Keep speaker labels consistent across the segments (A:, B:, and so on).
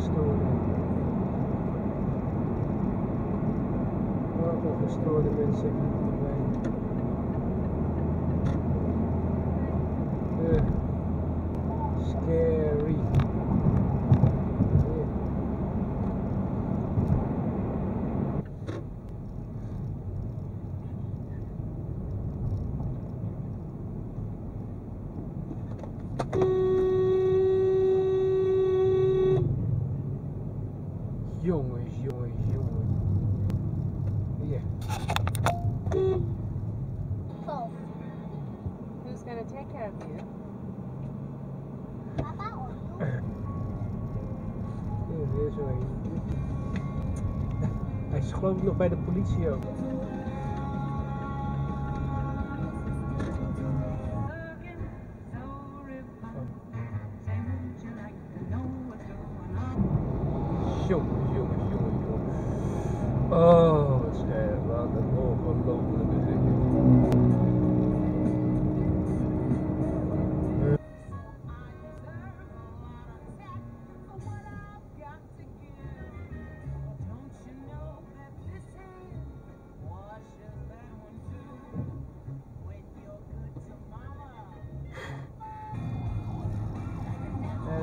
A: gestolen. Welke gestoorde mensen ik erbij. Ja.
B: False.
C: Who's going to take care of you?
B: Papa or you?
A: Weer zo. Hij is geloof ik nog bij de politie ook.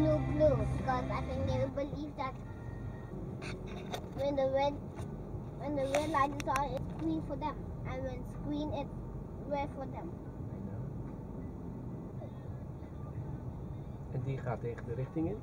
B: blue, blue because I think they believe that when the red, when the red light is on, it's green for them, and when it's green, it's red for them.
A: En die gaat tegen de richting in.